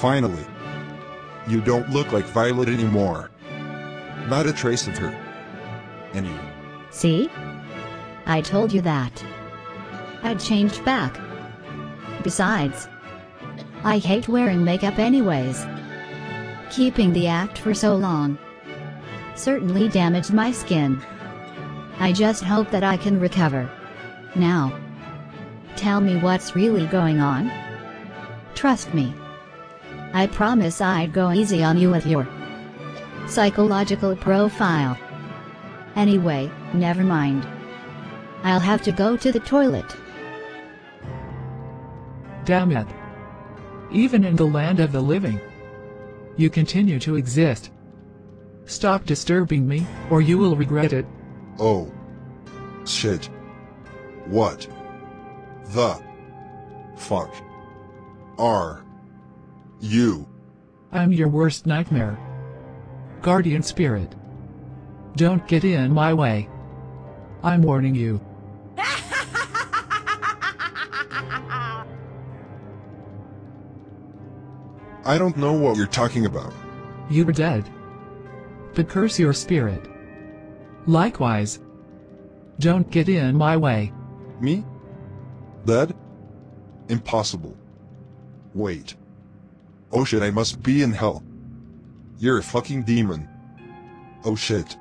Finally. You don't look like Violet anymore. Not a trace of her. And you. See? I told you that. I'd changed back. Besides, I hate wearing makeup anyways. Keeping the act for so long certainly damaged my skin. I just hope that I can recover. Now, tell me what's really going on? Trust me. I promise I'd go easy on you with your psychological profile. Anyway, never mind. I'll have to go to the toilet. Damn it. Even in the land of the living, you continue to exist. Stop disturbing me, or you will regret it. Oh. Shit. What? The. Fuck. Are. You. I'm your worst nightmare. Guardian Spirit. Don't get in my way. I'm warning you. I don't know what you're talking about. You're dead. But curse your spirit. Likewise. Don't get in my way. Me? Dead? Impossible. Wait. Oh shit, I must be in hell. You're a fucking demon. Oh shit.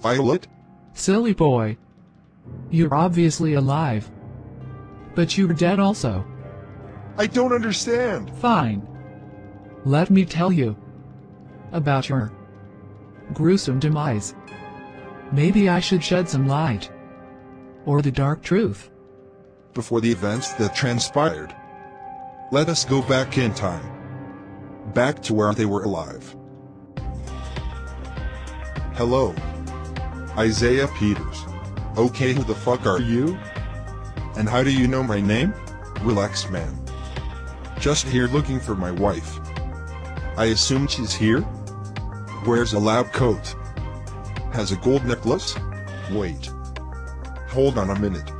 Violet? Silly boy. You're obviously alive. But you're dead also. I don't understand. Fine. Let me tell you. About your gruesome demise. Maybe I should shed some light. Or the dark truth. Before the events that transpired. Let us go back in time. Back to where they were alive. Hello. Isaiah Peters. Okay, who the fuck are you? And how do you know my name? Relax, man. Just here looking for my wife. I assume she's here? Wears a lab coat. Has a gold necklace? Wait. Hold on a minute.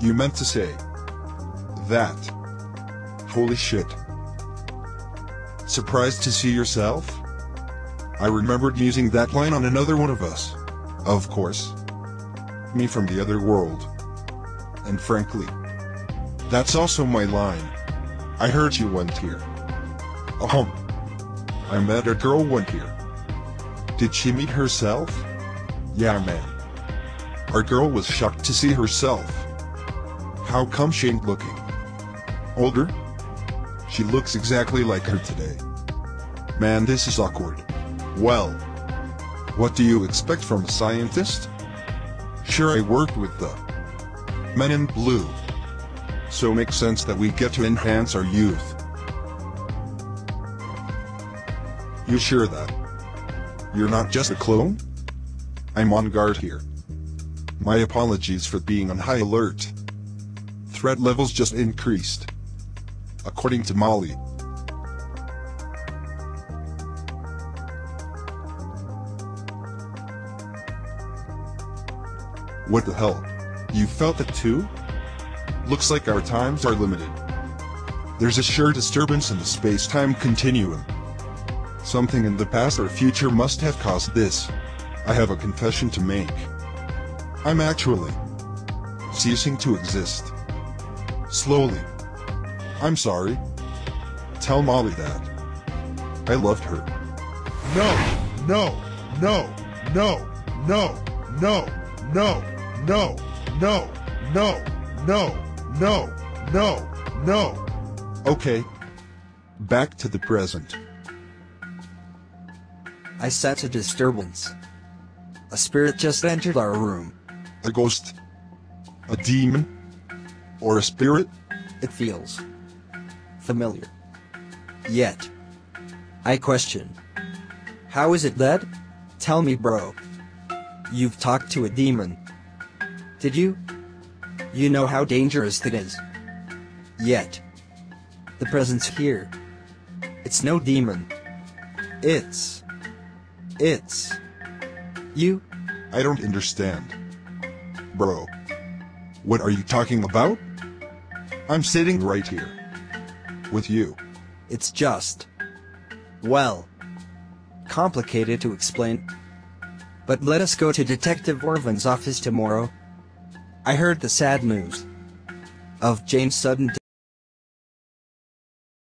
You meant to say that. Holy shit. Surprised to see yourself? I remembered using that line on another one of us. Of course. Me from the other world. And frankly, that's also my line. I heard you went here. Um, I met a girl went here. Did she meet herself? Yeah, man. Our girl was shocked to see herself. How come she ain't looking older? She looks exactly like her today. Man, this is awkward. Well, what do you expect from a scientist? Sure, I worked with the men in blue. So makes sense that we get to enhance our youth. You sure that? You're not just a clone? I'm on guard here. My apologies for being on high alert. Threat levels just increased. According to Molly. What the hell? You felt it too? Looks like our times are limited. There's a sure disturbance in the space-time continuum. Something in the past or future must have caused this. I have a confession to make. I'm actually ceasing to exist. Slowly. I'm sorry. Tell Molly that. I loved her. No, no, no, no, no, no, no, no, no, no, no, no, no, no. Okay. Back to the present. I sense a disturbance. A spirit just entered our room. A ghost? A demon? Or a spirit? It feels familiar. Yet, I question. How is it dead? Tell me, bro. You've talked to a demon. Did you? You know how dangerous it is. Yet, the presence here. It's no demon. It's. It's. You? I don't understand. Bro. What are you talking about? I'm sitting right here. With you. It's just. Well. Complicated to explain. But let us go to Detective Orvan's office tomorrow. I heard the sad news of Jane's sudden